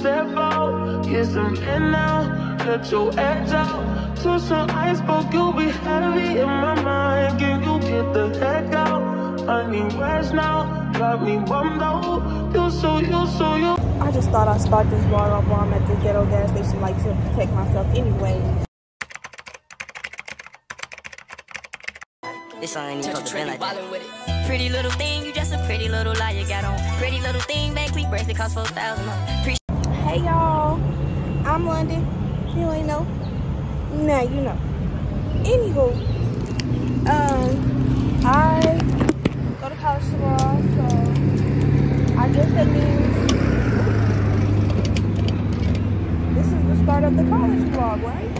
step out, get some in now, let your edge out. To some iceberg, you'll be heavy in my mind. Can you get the heck out? I need rest now, got me bummed out. You so, you so, you. I just thought I'd start this vlog off while I'm at the ghetto gas station, like to protect myself anyway. This song ain't even supposed like that. with it. Pretty little thing, you just a pretty little lie you got on. Pretty little thing, make quick bracelet cost 4000 Hey y'all, I'm Londyn. You ain't know. Now you know. Anywho, um, I go to college tomorrow, so I guess that means this is the start of the college vlog, right?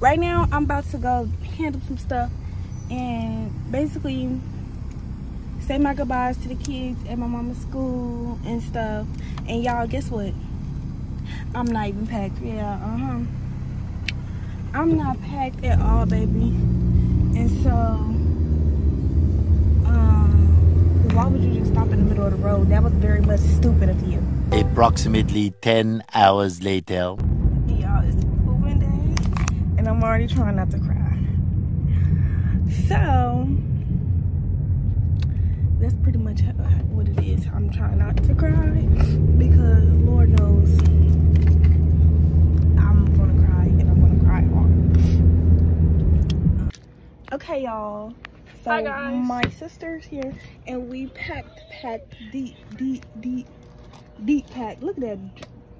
Right now, I'm about to go handle some stuff and basically say my goodbyes to the kids at my mama's school and stuff. And y'all, guess what? I'm not even packed. Yeah, uh-huh. I'm not packed at all, baby. And so, um, why would you just stop in the middle of the road? That was very much stupid of you. Approximately 10 hours later. And I'm already trying not to cry. So, that's pretty much what it is. I'm trying not to cry because Lord knows I'm gonna cry and I'm gonna cry hard. Okay, y'all. So Hi guys. my sister's here and we packed, packed deep, deep, deep, deep packed. Look at that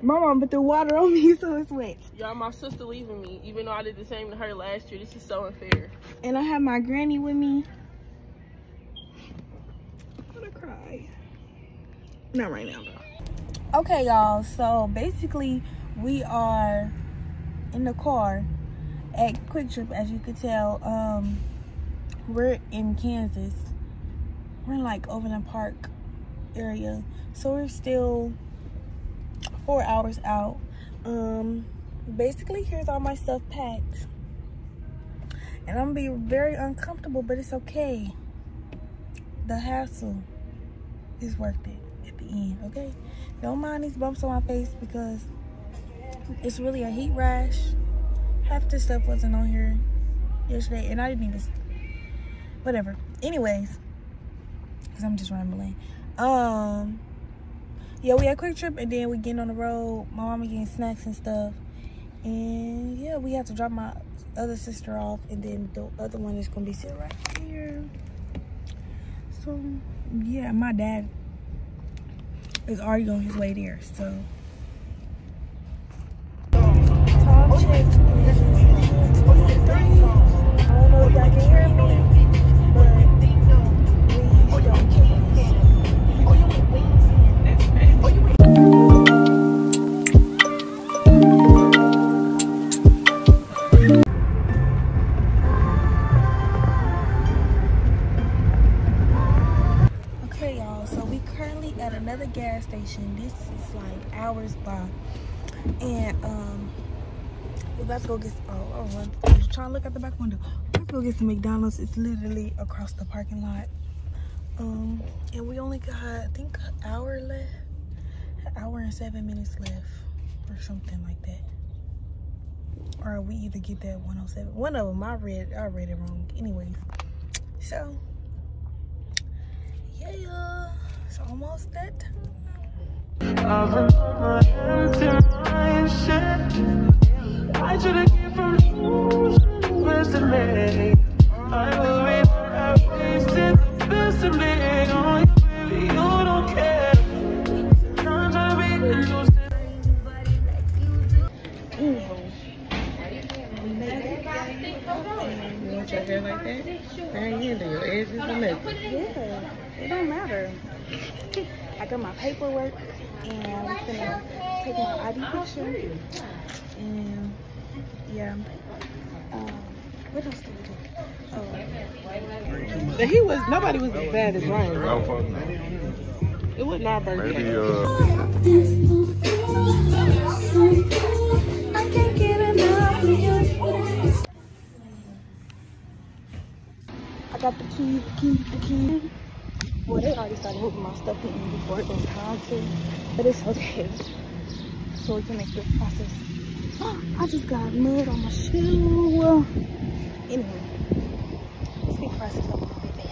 my mom put the water on me so it's wet. Y'all, my sister leaving me, even though I did the same to her last year. This is so unfair. And I have my granny with me. I'm gonna cry. Not right now, though. Okay, y'all. So basically, we are in the car at QuikTrip, as you could tell. Um, we're in Kansas. We're in like Overland Park area, so we're still four hours out. Um, basically, here's all my stuff packed. And I'm gonna be very uncomfortable, but it's okay. The hassle is worth it at the end, okay? Don't mind these bumps on my face because it's really a heat rash. Half the stuff wasn't on here yesterday, and I didn't even, whatever. Anyways, because I'm just rambling. Um, yeah, we had a quick trip and then we getting on the road. My mama getting snacks and stuff. And yeah, we have to drop my other sister off and then the other one is gonna be sitting right here. So yeah, my dad is already on his way there, so. Tom I don't know if y'all can hear me, about to go get oh, oh I'm trying to look out the back window. Let's go get some McDonald's. It's literally across the parking lot. Um and we only got I think an hour left. An hour and seven minutes left or something like that. Or we either get that 107. One of them I read I read it wrong. Anyways. So yeah, it's almost that time. I remember empty mindset. I should have came from the best of me. I will be I wasted the best of me. Oh, you, baby, you don't care. Sometimes I be interested. You want your hair like that? I ain't handle your edges or nothing. Yeah, it don't matter. I got my paperwork and I'm gonna take my ID picture. And yeah. Um, what else did we do? Oh. He was nobody was as bad as Ryan. It wasn't our birthday. Maybe uh I got the keys, the keys, the keys. Well, they already started moving my stuff in before it was time to, but it's okay. So we can make this process. I just got mud on my shoe. Anyway, let's make process a little bit.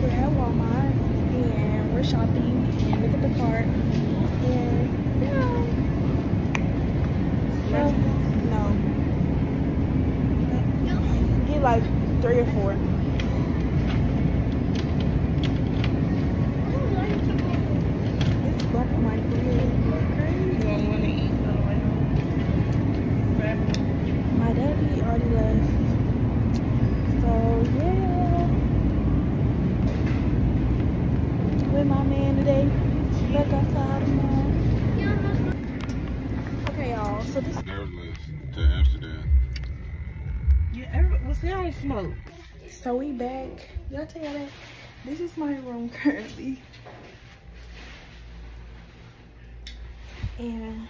We're at Walmart and we're shopping and look at the cart. And yeah. So, no. Get like three or four. It's black and white weird. My daddy already left. So yeah. With my man today. Back outside tomorrow. Okay y'all, so this Nevertheless, to Amsterdam. You ever, well, see, I smoke. So we back. Y'all tell y'all that this is my room currently. And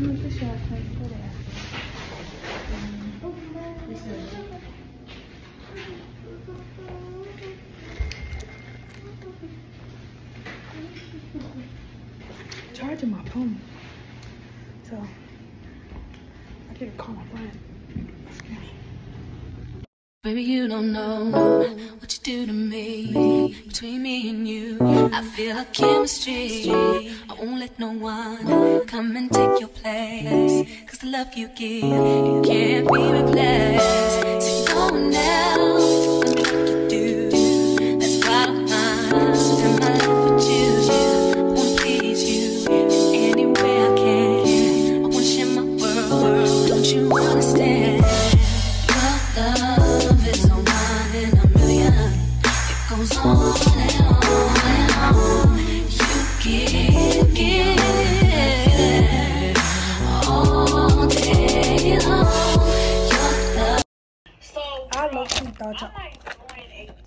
much the shop place for that. Charging my phone. So I didn't call my friend. Baby, you don't know what you do to me. Between me and you, I feel a chemistry. I won't let no one come and take your place. Cause the love you give, it can't be replaced. So I low key thought y'all. I like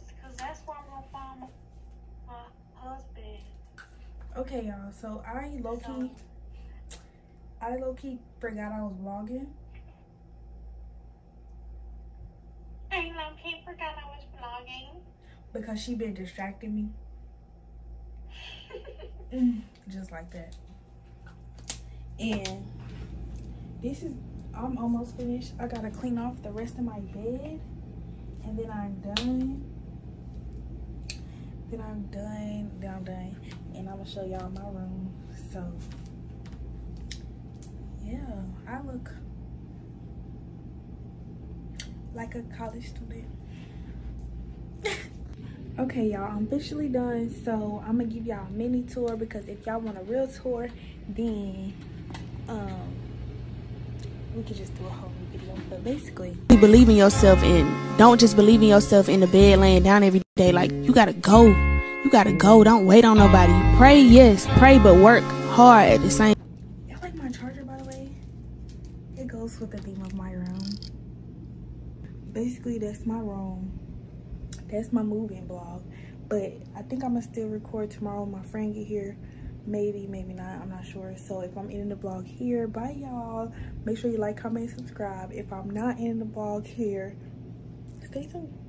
because that's where I'm gonna find my, my husband. Okay, y'all. So I low key, I low key forgot I was vlogging. I low key forgot I was vlogging. because she been distracting me. Mm, Just like that. And this is, I'm almost finished. I gotta clean off the rest of my bed. And then I'm done. Then I'm done. Then I'm done. And I'm gonna show y'all my room. So, yeah, I look like a college student. Okay, y'all, I'm officially done. So I'm gonna give y'all a mini tour because if y'all want a real tour, then um we could just do a whole video. But basically, believe in yourself and don't just believe in yourself in the bed laying down every day. Like you gotta go. You gotta go. Don't wait on nobody. Pray, yes, pray, but work hard at the same y'all like my charger by the way? It goes with the theme of my room. Basically, that's my room. That's my moving blog. But I think I'm gonna still record tomorrow my friend get here. Maybe, maybe not. I'm not sure. So if I'm ending the vlog here, bye y'all. Make sure you like, comment, subscribe. If I'm not ending the vlog here, stay tuned.